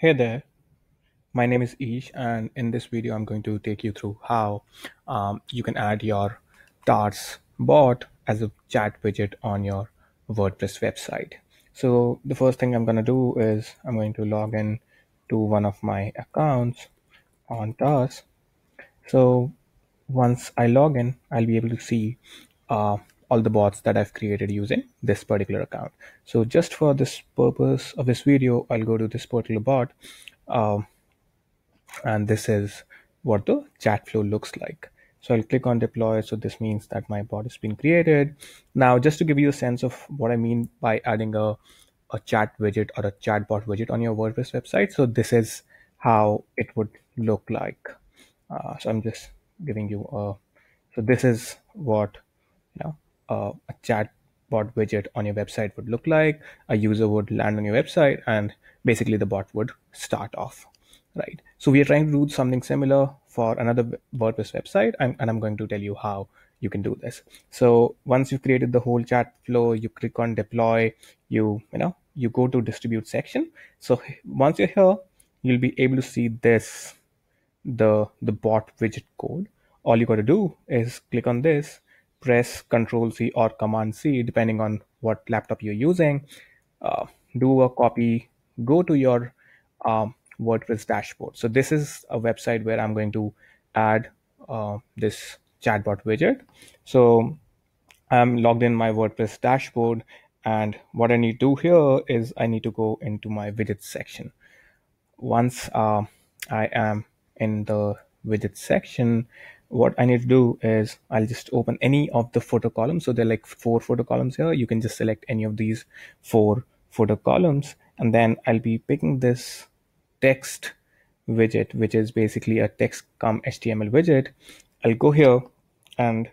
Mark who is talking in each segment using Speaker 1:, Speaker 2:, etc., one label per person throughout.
Speaker 1: Hey there, my name is Ish, and in this video, I'm going to take you through how um, you can add your TARS bot as a chat widget on your WordPress website. So, the first thing I'm going to do is I'm going to log in to one of my accounts on TARS. So, once I log in, I'll be able to see uh, all the bots that I've created using this particular account. So just for this purpose of this video, I'll go to this particular bot. Um, and this is what the chat flow looks like. So I'll click on deploy. So this means that my bot has been created. Now, just to give you a sense of what I mean by adding a, a chat widget or a chatbot widget on your WordPress website. So this is how it would look like. Uh, so I'm just giving you a, so this is what, you know, uh, a chatbot widget on your website would look like. A user would land on your website and basically the bot would start off right? So we are trying to do something similar for another WordPress website, and, and I'm going to tell you how you can do this. So once you've created the whole chat flow, you click on deploy, you you know you go to distribute section. So once you're here, you'll be able to see this the the bot widget code. All you got to do is click on this, press Control C or Command C depending on what laptop you're using. Uh, do a copy, go to your um, WordPress dashboard. So this is a website where I'm going to add uh, this chatbot widget. So I'm logged in my WordPress dashboard and what I need to do here is I need to go into my widgets section. Once uh, I am in the widgets section, what I need to do is I'll just open any of the footer columns. So there are like four footer columns here. You can just select any of these four footer columns and then I'll be picking this text widget, which is basically a text come HTML widget, I'll go here and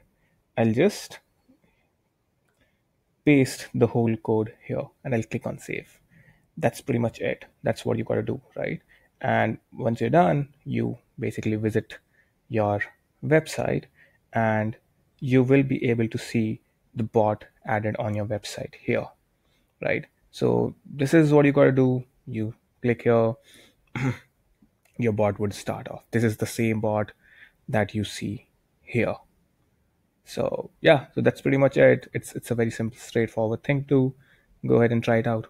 Speaker 1: I'll just paste the whole code here and I'll click on save. That's pretty much it. That's what you got to do, right? And once you're done, you basically visit your website and you will be able to see the bot added on your website here, right? So this is what you got to do. You click here, your bot would start off. This is the same bot that you see here. So yeah, so that's pretty much it. It's it's a very simple, straightforward thing to go ahead and try it out.